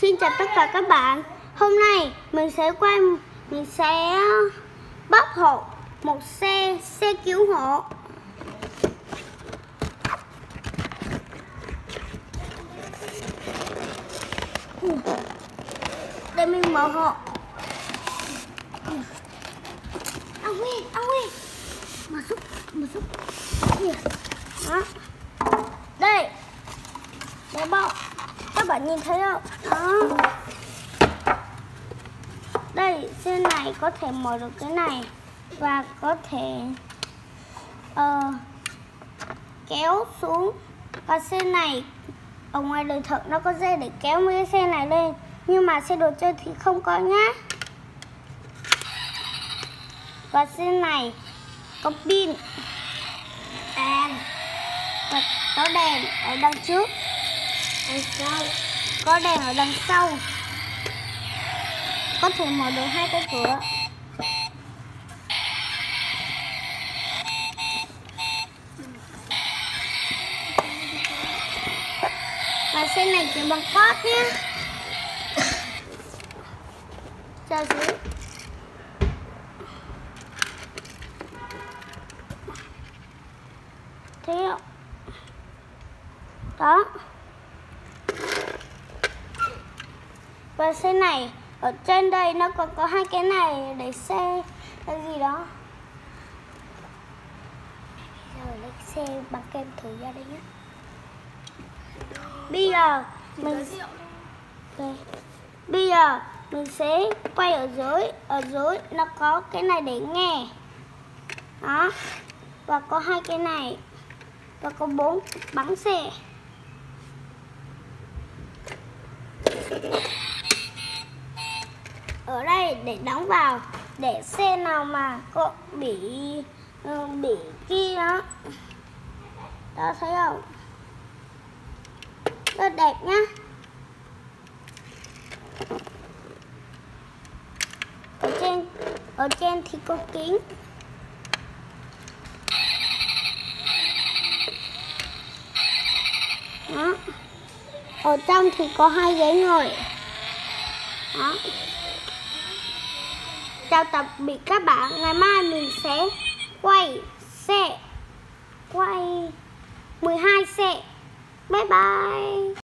Xin chào tất cả các bạn. Hôm nay mình sẽ quay Mình sẽ bóc hộ Một xe Xe cứu hộ. Để mình mở hộ. Ông ơi, ông ơi. Mở giúp, mở giúp Đó. Đây. Để bóc các bạn nhìn thấy không? Đó. Đây xe này có thể mở được cái này và có thể uh, kéo xuống. Và xe này ở ngoài đời thật nó có dây để kéo mấy cái xe này lên nhưng mà xe đồ chơi thì không có nhá. Và xe này có pin đèn. Và có đèn ở đằng trước đằng sau có đèn ở đằng sau. Có thể mở được hai cái cửa. Và xe này chỉ bằng cót nhé. Chào xíu thế đó. Và xe này, ở trên đây nó còn có hai cái này để xe cái gì đó. Giờ lấy xe bằng kem thử ra đây nhé. Bây giờ mình okay. bây giờ mình sẽ quay ở dưới ở dưới nó có cái này để nghe. Đó. Và có hai cái này. Và có bốn bắn xe ở đây để đóng vào, để xe nào mà có bị ờ, bị kia đó đó thấy không? Rất đẹp nhá. Ở trên ở trên thì có kính. Đó. Ở trong thì có hai ghế ngồi. Đó chào tạm biệt các bạn. Ngày mai mình sẽ quay xe. Quay 12 xe. Bye bye.